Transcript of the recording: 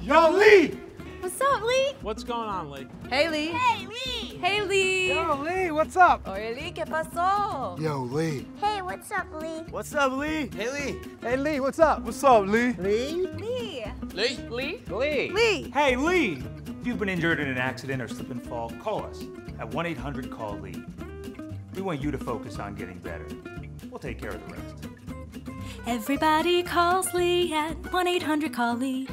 Yo, Lee! What's up, Lee? What's going on, Lee? Hey, Lee. Hey, Lee! Hey, Lee. Yo, Lee, what's up? Oye, Lee, ¿qué pasó? Yo, Lee. Hey, what's up, Lee? What's up, Lee? Hey, Lee. Hey, Lee, what's up? What's up, Lee? Lee? Lee. Lee? Lee. Lee. Lee. Hey, Lee! If you've been injured in an accident or slip and fall, call us at 1 800 Call Lee. We want you to focus on getting better. We'll take care of the rest. Everybody calls Lee at 1 800 Call Lee.